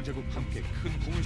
형제국 함께 큰 공을